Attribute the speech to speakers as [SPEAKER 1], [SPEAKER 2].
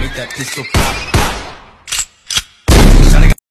[SPEAKER 1] Make that pistol pop.